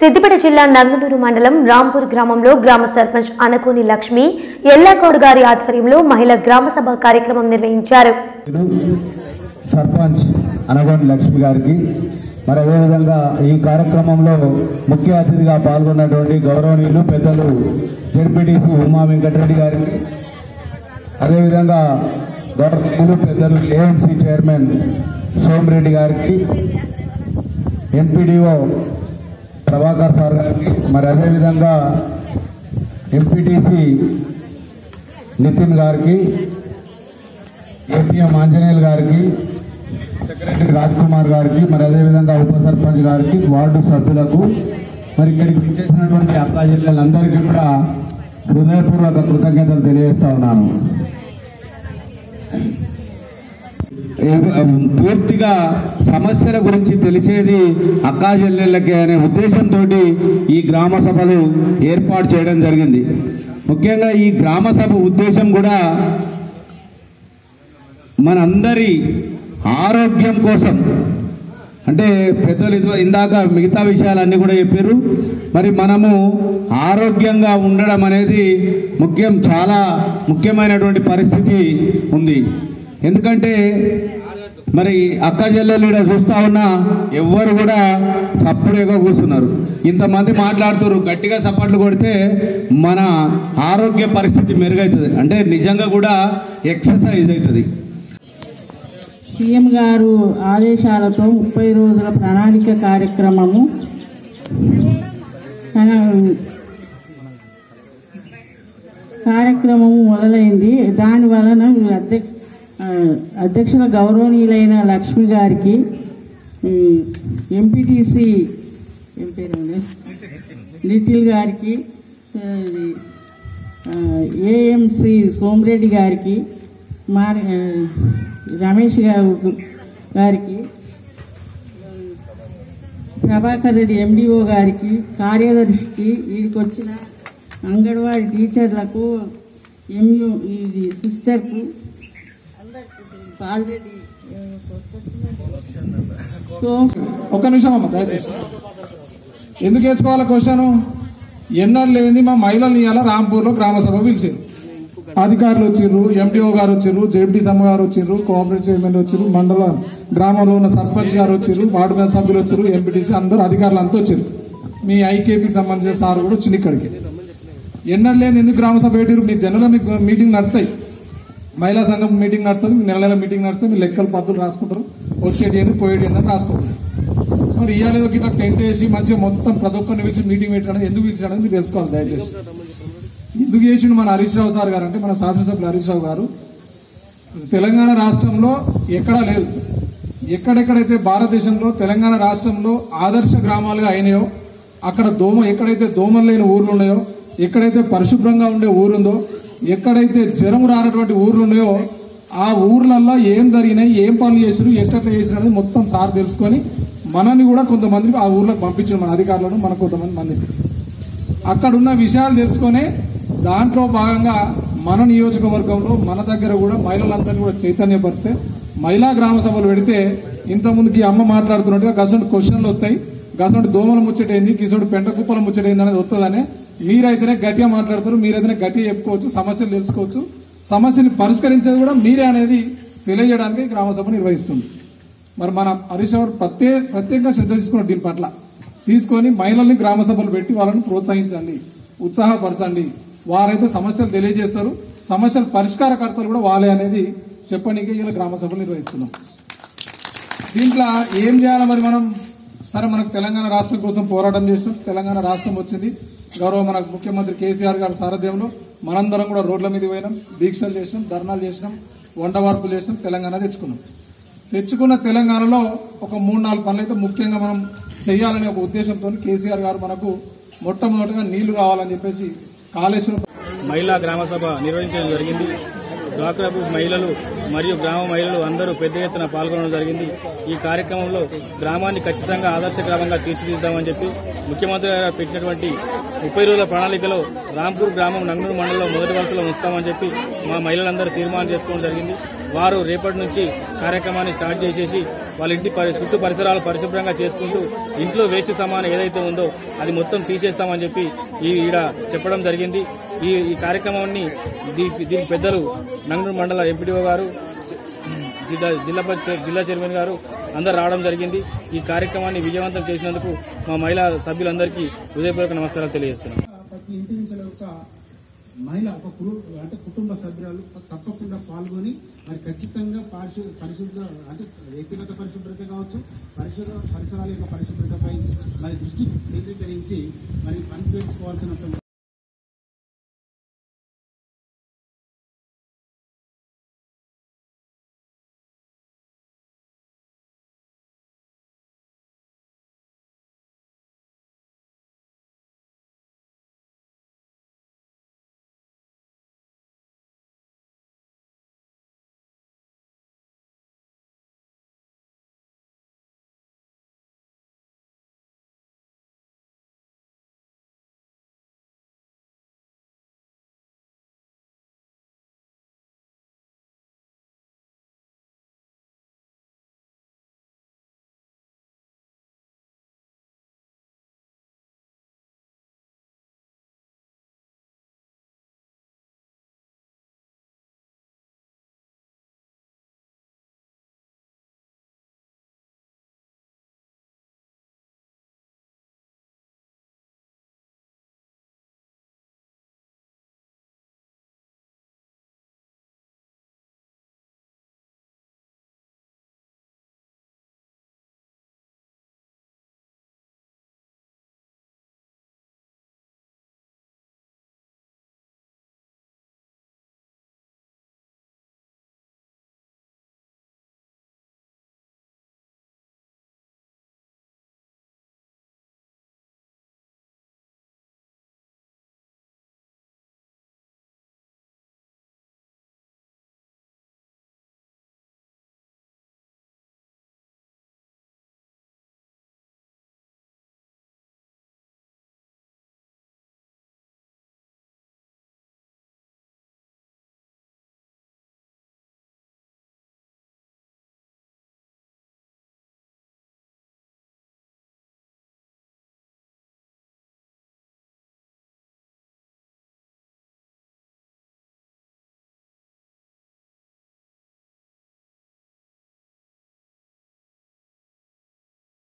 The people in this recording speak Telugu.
సిద్దిపేట జిల్లా నంగనూరు మండలం రాంపూర్ గ్రామంలో గ్రామ సర్పంచ్ అనకోని లక్ష్మి ఎల్లాకోడు గారి ఆధ్వర్యంలో మహిళా గ్రామ సభ కార్యక్రమం నిర్వహించారు. సర్పంచ్ అనగోని లక్ష్మి గారికి మరి అదేవిధంగా ఈ కార్యక్రమంలో ముఖ్య అతిథిగా పాల్గొన్నటువంటి గౌరవనీయులు పెద్దలు జడ్పీటీసీ ఉమా వెంకటరెడ్డి గారికి అదేవిధంగా గౌరవనీయులు పెద్దలు ఏఎంసీ చైర్మన్ సోమిరెడ్డి గారికి ఎంపీడీఓ ప్రభాకర్ సార్ గారికి మరి అదేవిధంగా ఎంపీటీసీ నితిన్ గారికి ఏపీఎం ఆంజనేయులు గారికి సెక్రటరీ రాజ్ కుమార్ గారికి మరి అదేవిధంగా ఉప సర్పంచ్ గారికి వార్డు సభ్యులకు మరి ఇక్కడికి విచ్చేసినటువంటి అక్కా జిల్లాలందరికీ కూడా హృదయపూర్వక కృతజ్ఞతలు తెలియజేస్తా ఉన్నాను. పూర్తిగా సమస్యల గురించి తెలిసేది అక్కాజెల్లెళ్ళకి అనే ఉద్దేశంతో ఈ గ్రామ సభలు ఏర్పాటు చేయడం జరిగింది. ముఖ్యంగా ఈ గ్రామ సభ ఉద్దేశం కూడా మనందరి ఆరోగ్యం కోసం. అంటే పెద్దలు ఇందాక మిగతా విషయాలన్నీ కూడా చెప్పారు. మరి మనము ఆరోగ్యంగా ఉండడం అనేది ముఖ్యం చాలా ముఖ్యమైనటువంటి పరిస్థితి ఉంది. ఎందుకంటే మరి అక్క చెల్లెలు ఇక్కడ చూస్తా ఉన్నా ఎవ్వరు కూడా చప్పుడుగా కూర్చున్నారు. ఇంతమంది మాట్లాడుతున్నారు గట్టిగా సపోర్ట్లు కొడితే మన ఆరోగ్య పరిస్థితి మెరుగవుతుంది అంటే నిజంగా కూడా ఎక్సర్సైజ్ అవుతుంది సీఎం గారు ఆదేశాలతో ముప్పై రోజుల ప్రణాళిక కార్యక్రమము. కార్యక్రమము కార్యక్రమం మొదలైంది. దాని వలన అధ్యక్ష అధ్యక్షుల గౌరవనీయులైన లక్ష్మి గారికి ఎంపీటీసీ ఏం పేరండి? లిటిల్ గారికి ఏఎంసి సోమిరెడ్డి గారికి మార్ రమేష్ గారు గారికి ప్రభాకర్ రెడ్డి ఎండిఓ గారికి కార్యదర్శికి వీడికి వచ్చిన అంగన్వాడీ టీచర్లకు ఎంయూ ఇది సిస్టర్కు పాల్రెడ్డి ఒక్క నిమిషం అమ్మ దయచేసి. ఎందుకు వేసుకోవాలి క్వశ్చన్? ఎన్నర్ లేని మా మహిళలు ఇవాళ రాంపూర్లో గ్రామ సభ పిలిచారు. అధికారులు వచ్చిర్రు ఎండిఓ గారు వచ్చిర్రు జేపీ సమ్మ గారు వచ్చిర్రు కోఆపరేటివ్ చైర్మన్ వచ్చిర్రు మండల గ్రామంలో ఉన్న సర్పంచ్ గారు వచ్చిర్రు వార్డు మెంబర్ సభ్యులు వచ్చిర్రు ఎంపీటీసీ అందరూ అధికారులు అంతా వచ్చిర్రు. మీ ఐకేపీకి సంబంధించిన సార్ కూడా వచ్చింది ఇక్కడికి. ఎన్నర్ లేని ఎందుకు గ్రామ సభ పెట్టిర్రు? మీ జనరల్ మీకు మీటింగ్ నడుస్తాయి. మహిళా సంఘం మీటింగ్ నడుస్తుంది నెల నెల మీటింగ్ నడుస్తుంది మీ లెక్కలు పద్ధతులు రాసుకుంటారు వచ్చేటి ఏంది పోయేటి ఏందని రాసుకుంటారు మరి ఇవాళ ఏదో టెంట్ వేసి మంచిగా మొత్తం ప్రతి ఒక్కరిని పిలిచి మీటింగ్ పెట్టడం ఎందుకు పిలిచాడని మీరు తెలుసుకోవాలి దయచేసి. ఎందుకు చేసిండు మన హరీష్ రావు సార్ గారు అంటే మన శాసనసభ్యులు హరీష్ రావు గారు తెలంగాణ రాష్ట్రంలో ఎక్కడా లేదు. ఎక్కడెక్కడైతే భారతదేశంలో తెలంగాణ రాష్ట్రంలో ఆదర్శ గ్రామాలుగా అయినాయో అక్కడ దోమ ఎక్కడైతే దోమలు లేని ఊర్లు ఉన్నాయో ఎక్కడైతే పరిశుభ్రంగా ఉండే ఊరుందో ఎక్కడైతే జ్వరం రానటువంటి ఊర్లు ఉన్నాయో ఆ ఊర్లల్లో ఏం జరిగినాయి ఏం పనులు చేసినారు ఎట్లా చేసిరు అనేది మొత్తం సార్ తెలుసుకొని మనని కూడా కొంతమంది ఆ ఊర్లకు పంపించిన మన అధికారులను మన కొంతమంది మంది. అక్కడ ఉన్న విషయాలు తెలుసుకొని దాంట్లో భాగంగా మన నియోజకవర్గంలో మన దగ్గర కూడా మహిళలందరినీ కూడా చైతన్యపరిస్తే మహిళా గ్రామ సభలు పెడితే ఇంతకుముందుకి ఈ అమ్మ మాట్లాడుతున్నట్టుగా గసంటి క్వశ్చన్లు వస్తాయి. గసంటి దోమల ముచ్చటైంది కిసోటి పెంట కుప్పల ముచ్చటైంది అనేది వస్తుందని మీరైతేనే గట్టిగా మాట్లాడతారు మీరైతేనే గట్టిగా చెప్పుకోవచ్చు సమస్యలు తెలుసుకోవచ్చు. సమస్యని పరిష్కరించేది కూడా మీరే అనేది తెలియజేయడానికి గ్రామసభ నిర్వహిస్తుంది. మరి మన హరీష్ రావు ప్రత్యేక ప్రత్యేకంగా శ్రద్ధ తీసుకున్నారు దీని పట్ల. తీసుకొని మహిళల్ని గ్రామ సభలు పెట్టి వాళ్ళని ప్రోత్సహించండి ఉత్సాహపరచండి. వారైతే సమస్యలు తెలియజేస్తారు సమస్యల పరిష్కారకర్తలు కూడా వాళ్ళే అనేది చెప్పడానికి ఇలా గ్రామ సభలు నిర్వహిస్తున్నాం. దీంట్లో ఏం చేయాలి మరి మనం? సరే మనకు తెలంగాణ రాష్ట్రం కోసం పోరాటం చేసినాం తెలంగాణ రాష్ట్రం వచ్చింది. గౌరవ మన ముఖ్యమంత్రి కేసీఆర్ గారి సారథ్యంలో మనందరం కూడా రోడ్ల మీద పోయినాం దీక్షలు చేసినాం ధర్నాలు చేసినాం వండవార్పులు చేసినాం తెలంగాణ తెచ్చుకున్నాం. తెచ్చుకున్న తెలంగాణలో ఒక మూడు నాలుగు పనులు అయితే ముఖ్యంగా మనం చేయాలనే ఒక ఉద్దేశంతో కేసీఆర్ గారు మనకు మొట్టమొదటిగా నీళ్ళు రావాలని చెప్పేసి కాళేశ్వరం మహిళా గ్రామ సభ నిర్వహించడం జరిగింది. డ్వాక్రా గ్రూప్ మహిళలు మరియు గ్రామ మహిళలు అందరూ పెద్ద ఎత్తున పాల్గొనడం జరిగింది. ఈ కార్యక్రమంలో గ్రామాన్ని ఖచ్చితంగా ఆదర్శ గ్రామంగా తీర్చిదిద్దామని చెప్పి ముఖ్యమంత్రి గారు పెట్టినటువంటి ముప్పై రోజుల ప్రణాళికలో రాంపూర్ గ్రామం నంగనూరు మండలంలో మొదటి వరుసలో ఉంచుతామని చెప్పి మా మహిళలందరూ తీర్మానం చేసుకోవడం జరిగింది. వారు రేపటి నుంచి కార్యక్రమాన్ని స్టార్ట్ చేసేసి వాళ్ళ ఇంటి పరి- చుట్టూ పరిసరాలు పరిశుభ్రంగా చేసుకుంటూ ఇంట్లో వేస్ట్ సామాన్ ఏదైతే ఉందో అది మొత్తం తీసేస్తామని చెప్పి ఈ ఈడ చెప్పడం జరిగింది. ఈ ఈ కార్యక్రమాన్ని దీ- పెద్దలు నంగనూరు మండల ఎంపీడీఓ గారు జిల్లా జిల్లా జిల్లా చైర్మన్ గారు అందరు రావడం జరిగింది. ఈ కార్యక్రమాన్ని విజయవంతం చేసినందుకు మా మహిళా సభ్యులందరికీ హృదయపూర్వక నమస్కారాలు తెలియజేస్తున్నాం ప్రతి ఇంటి నుంచి ఒక మహిళ ఒక కురు అంటే కుటుంబ సభ్యురాలు తప్పకుండా పాల్గొని మరి ఖచ్చితంగా పారిశు పరిశుభ్ర అంటే వ్యక్తిగత పరిశుభ్రత కావచ్చు పరిశుభ్ర పరిసరాల యొక్క పరిశుభ్రతపై మరి దృష్టి కేంద్రీకరించి మరి పనిచేసుకోవాల్సిన